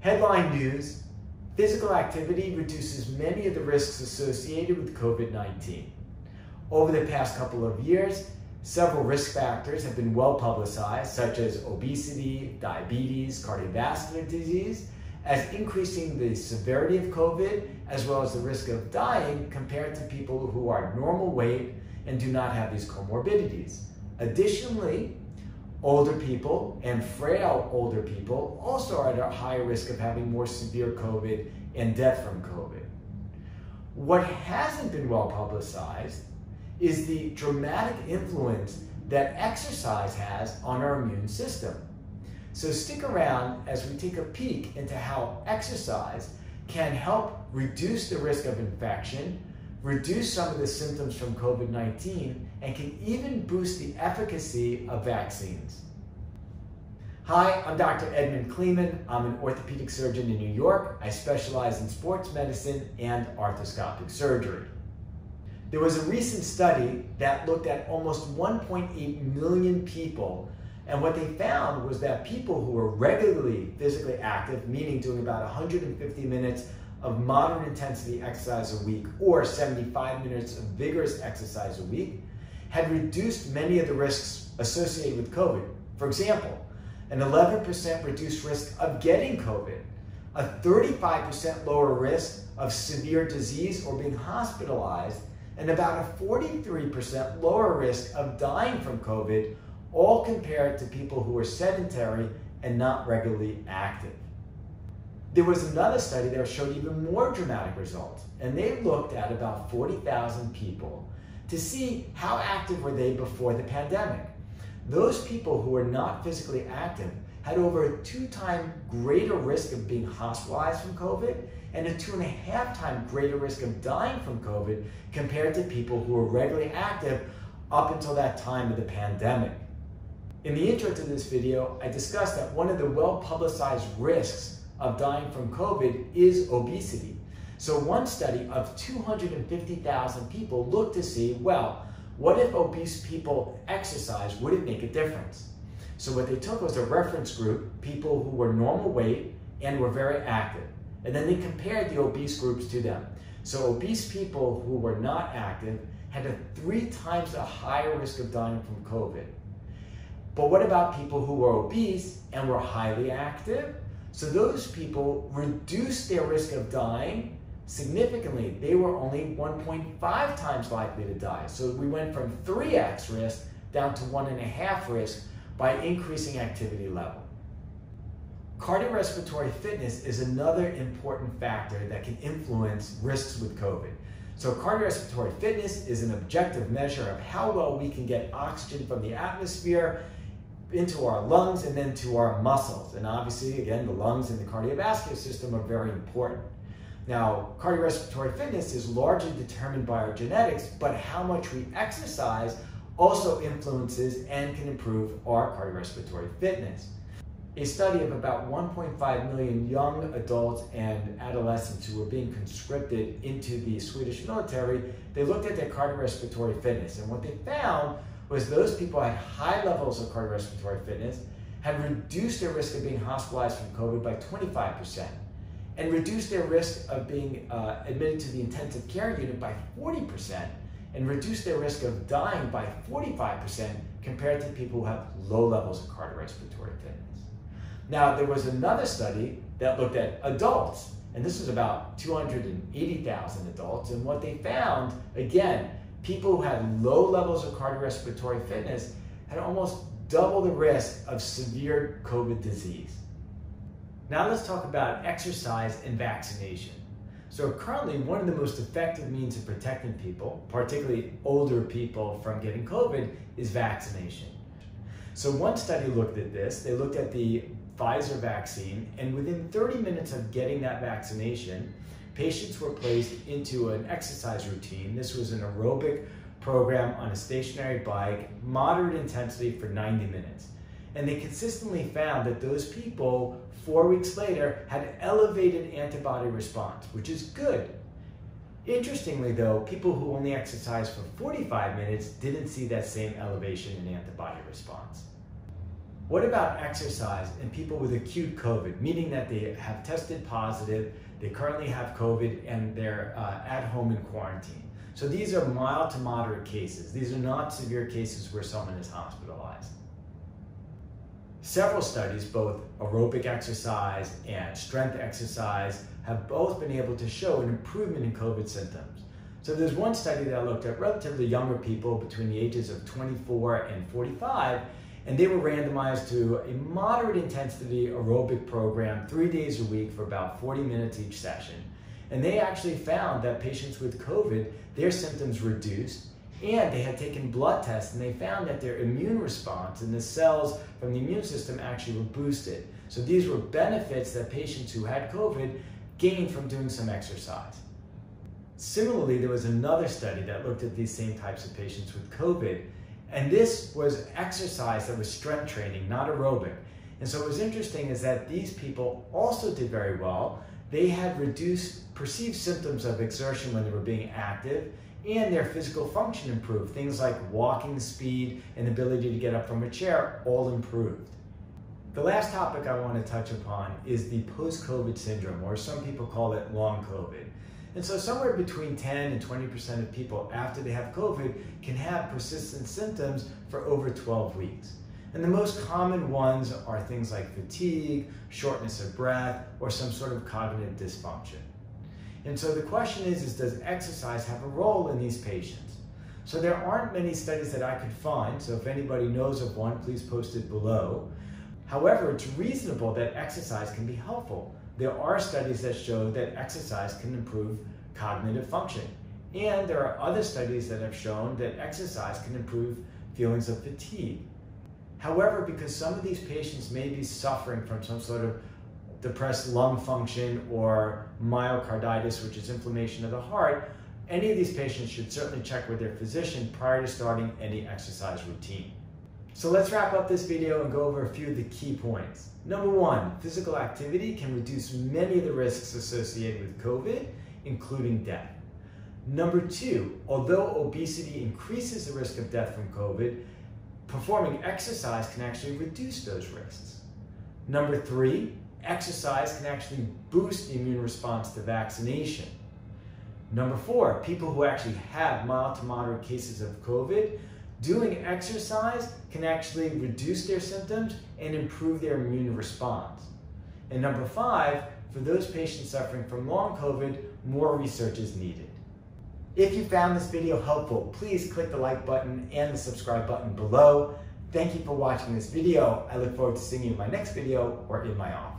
Headline news physical activity reduces many of the risks associated with COVID 19. Over the past couple of years, several risk factors have been well publicized, such as obesity, diabetes, cardiovascular disease, as increasing the severity of COVID as well as the risk of dying compared to people who are normal weight and do not have these comorbidities. Additionally, older people and frail older people also are at a higher risk of having more severe COVID and death from COVID. What hasn't been well publicized is the dramatic influence that exercise has on our immune system. So stick around as we take a peek into how exercise can help reduce the risk of infection, reduce some of the symptoms from COVID 19, and can even boost the efficacy of vaccines. Hi, I'm Dr. Edmond Cleeman. I'm an orthopedic surgeon in New York. I specialize in sports medicine and arthroscopic surgery. There was a recent study that looked at almost 1.8 million people and what they found was that people who were regularly physically active, meaning doing about 150 minutes of moderate intensity exercise a week or 75 minutes of vigorous exercise a week, had reduced many of the risks associated with COVID. For example, an 11% reduced risk of getting COVID, a 35% lower risk of severe disease or being hospitalized, and about a 43% lower risk of dying from COVID all compared to people who were sedentary and not regularly active. There was another study that showed even more dramatic results, and they looked at about 40,000 people to see how active were they before the pandemic. Those people who were not physically active had over a two time greater risk of being hospitalized from COVID and a two and a half time greater risk of dying from COVID compared to people who were regularly active up until that time of the pandemic. In the intro to this video, I discussed that one of the well-publicized risks of dying from COVID is obesity. So one study of 250,000 people looked to see, well, what if obese people exercise? Would it make a difference? So what they took was a reference group, people who were normal weight and were very active. And then they compared the obese groups to them. So obese people who were not active had a three times a higher risk of dying from COVID. But what about people who were obese and were highly active? So those people reduced their risk of dying significantly. They were only 1.5 times likely to die. So we went from 3x risk down to 1.5 risk by increasing activity level. Cardiorespiratory fitness is another important factor that can influence risks with COVID. So cardiorespiratory fitness is an objective measure of how well we can get oxygen from the atmosphere into our lungs and then to our muscles. And obviously, again, the lungs and the cardiovascular system are very important. Now, cardiorespiratory fitness is largely determined by our genetics, but how much we exercise also influences and can improve our cardiorespiratory fitness. A study of about 1.5 million young adults and adolescents who were being conscripted into the Swedish military, they looked at their cardiorespiratory fitness. And what they found was those people had high levels of cardiorespiratory fitness, had reduced their risk of being hospitalized from COVID by 25%, and reduced their risk of being uh, admitted to the intensive care unit by 40%, and reduced their risk of dying by 45% compared to people who have low levels of cardiorespiratory fitness. Now, there was another study that looked at adults, and this was about 280,000 adults, and what they found, again, people who had low levels of cardiorespiratory fitness had almost double the risk of severe COVID disease. Now let's talk about exercise and vaccination. So currently, one of the most effective means of protecting people, particularly older people from getting COVID, is vaccination. So one study looked at this. They looked at the Pfizer vaccine, and within 30 minutes of getting that vaccination, Patients were placed into an exercise routine. This was an aerobic program on a stationary bike, moderate intensity for 90 minutes. And they consistently found that those people, four weeks later, had elevated antibody response, which is good. Interestingly, though, people who only exercised for 45 minutes didn't see that same elevation in antibody response. What about exercise in people with acute COVID, meaning that they have tested positive, they currently have COVID, and they're uh, at home in quarantine? So these are mild to moderate cases. These are not severe cases where someone is hospitalized. Several studies, both aerobic exercise and strength exercise, have both been able to show an improvement in COVID symptoms. So there's one study that looked at relatively younger people between the ages of 24 and 45, and they were randomized to a moderate intensity aerobic program three days a week for about 40 minutes each session. And they actually found that patients with COVID, their symptoms reduced, and they had taken blood tests and they found that their immune response and the cells from the immune system actually were boosted. So these were benefits that patients who had COVID gained from doing some exercise. Similarly, there was another study that looked at these same types of patients with COVID, and this was exercise that was strength training, not aerobic. And so what was interesting is that these people also did very well. They had reduced perceived symptoms of exertion when they were being active, and their physical function improved. Things like walking speed and ability to get up from a chair all improved. The last topic I want to touch upon is the post-COVID syndrome, or some people call it long COVID. And so somewhere between 10 and 20% of people after they have COVID can have persistent symptoms for over 12 weeks. And the most common ones are things like fatigue, shortness of breath, or some sort of cognitive dysfunction. And so the question is, is does exercise have a role in these patients? So there aren't many studies that I could find, so if anybody knows of one, please post it below. However, it's reasonable that exercise can be helpful. There are studies that show that exercise can improve cognitive function. And there are other studies that have shown that exercise can improve feelings of fatigue. However, because some of these patients may be suffering from some sort of depressed lung function or myocarditis, which is inflammation of the heart, any of these patients should certainly check with their physician prior to starting any exercise routine. So let's wrap up this video and go over a few of the key points. Number one, physical activity can reduce many of the risks associated with COVID, including death. Number two, although obesity increases the risk of death from COVID, performing exercise can actually reduce those risks. Number three, exercise can actually boost the immune response to vaccination. Number four, people who actually have mild to moderate cases of COVID, doing exercise can actually reduce their symptoms and improve their immune response. And number five, for those patients suffering from long COVID, more research is needed. If you found this video helpful, please click the like button and the subscribe button below. Thank you for watching this video. I look forward to seeing you in my next video or in my office.